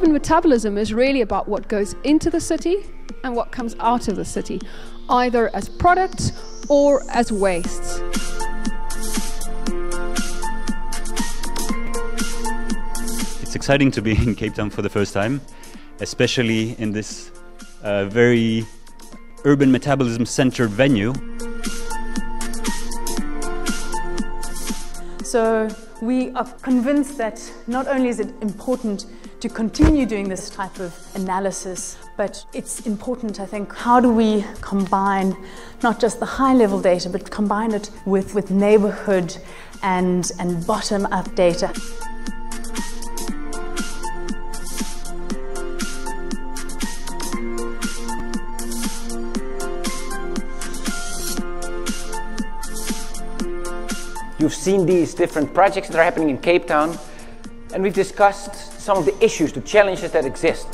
urban metabolism is really about what goes into the city and what comes out of the city, either as products or as wastes. It's exciting to be in Cape Town for the first time, especially in this uh, very urban metabolism centered venue. So we are convinced that not only is it important to continue doing this type of analysis, but it's important, I think, how do we combine not just the high level data, but combine it with, with neighborhood and, and bottom up data. You've seen these different projects that are happening in Cape Town, and we've discussed some of the issues, the challenges that exist.